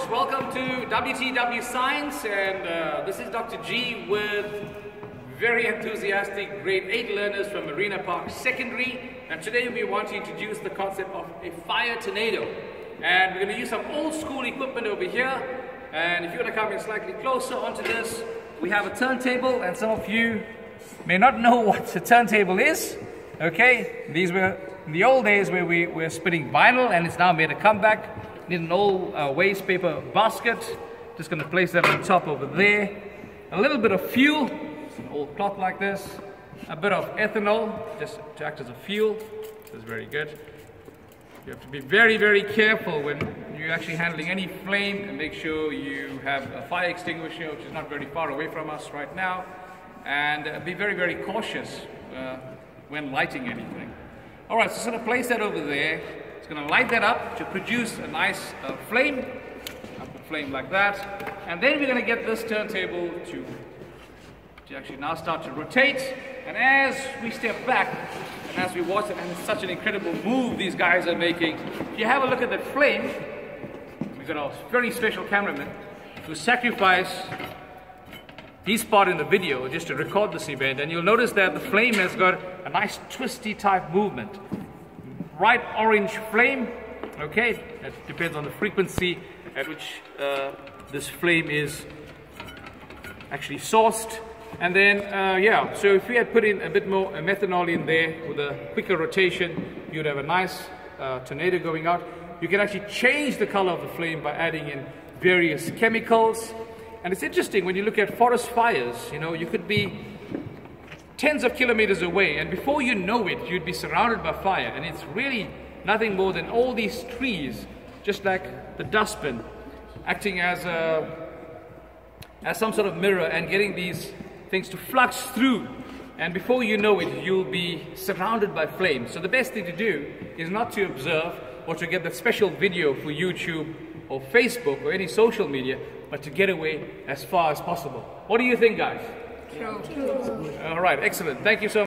folks. Welcome to WTW Science, and uh, this is Dr. G with very enthusiastic grade 8 learners from Arena Park Secondary. And today we want to introduce the concept of a fire tornado. And we're going to use some old school equipment over here. And if you want to come in slightly closer onto this, we have a turntable, and some of you may not know what a turntable is. Okay, these were in the old days where we were spinning vinyl, and it's now made a comeback. Need an old uh, waste paper basket. Just going to place that on top over there. A little bit of fuel, it's an old cloth like this. A bit of ethanol, just to act as a fuel. This is very good. You have to be very, very careful when you're actually handling any flame and make sure you have a fire extinguisher, which is not very far away from us right now. And uh, be very, very cautious uh, when lighting anything. All right, so going to place that over there. It's going to light that up to produce a nice uh, flame, a flame like that. And then we're going to get this turntable to, to actually now start to rotate. And as we step back, and as we watch it, and it's such an incredible move these guys are making. If you have a look at the flame, we've got a very special cameraman who sacrificed his part in the video just to record this event. And you'll notice that the flame has got a nice twisty type movement. Bright orange flame, okay? It depends on the frequency at which uh, this flame is actually sourced. And then, uh, yeah, so if we had put in a bit more methanol in there with a quicker rotation, you'd have a nice uh, tornado going out. You can actually change the color of the flame by adding in various chemicals. And it's interesting when you look at forest fires, you know, you could be tens of kilometers away, and before you know it, you'd be surrounded by fire. And it's really nothing more than all these trees, just like the dustbin, acting as a as some sort of mirror and getting these things to flux through. And before you know it, you'll be surrounded by flames. So the best thing to do is not to observe or to get that special video for YouTube or Facebook or any social media, but to get away as far as possible. What do you think, guys? All right, excellent. Thank you so much.